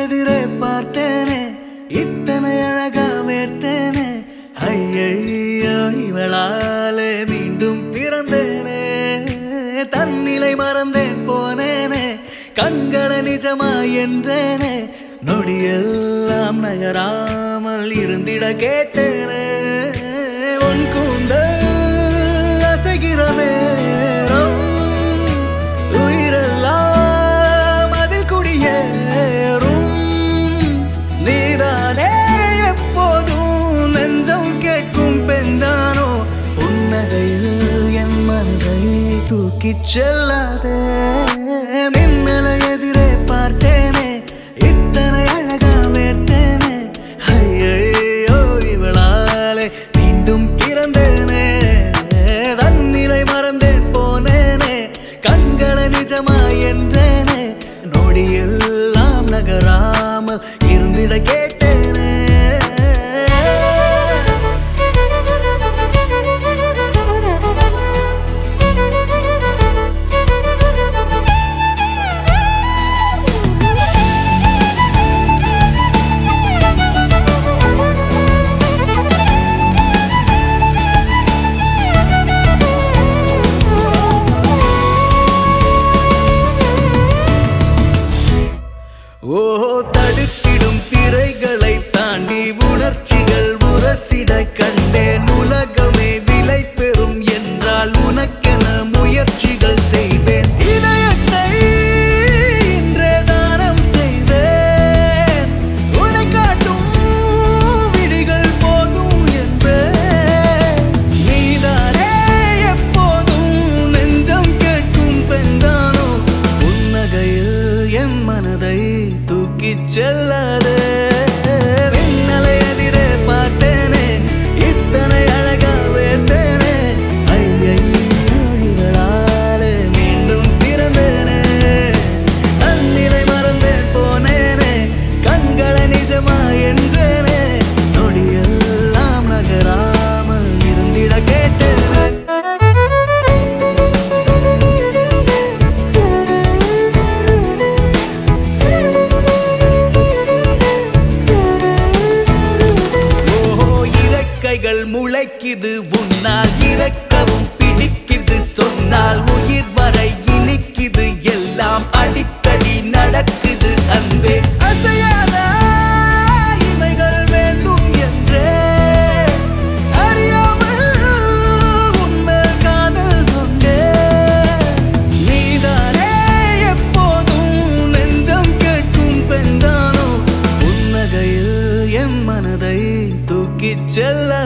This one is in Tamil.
எதிரே பார்த்தேனே இத்தனை அழகா வேர்த்தேனே ஐயையோ இவளாலே மீண்டும் பிறந்தேனே தன்னிலை மறந்தேன் போனேனே கண்களை நிஜமா என்றேனே நொடியெல்லாம் நகராமல் இருந்திட கேட்டேனே. மனதை தூக்கிச் செல்லாதே. மின்னலை எதிரே பார்த்தேனே. இத்தனை அழகா வேர்த்தேனே. ஐயோ இவளாலே மீண்டும் பிறந்தேனே. தன்னிலை மறந்தேன் போனேனே. கண்களை நிஜமா என்றேனே. நொடியெல்லாம் நகராமல் இருந்திட கேட்டு உணர்ச்சிகள் உரசிட கண்டேன். உலகமே விலை பெறும் என்றால் உனக்கென முயற்சிகள் செய்வேன். இதயத்தை இன்றே தானம் செய்வேன். உன்னை காட்டும் விழிகள் போதும் என்பேன். நீதானே எப்போதும் நெஞ்சம் கேட்கும் பெண்தானோ புன்னகையில் என் மனதை தூக்கிச் முன்னால் உயிர் வரை இனிக்குது. எல்லாம் அடிக்கடி நடக்குது அன்பே. அசையாத இமைகள் வேண்டும் என்றே. அறியாமல் உண்மை காதல் கொண்டே. நீதானே எப்போதும் நெஞ்சம் கேட்கும் பெண்தானோ புன்னகையில் என் செல்ல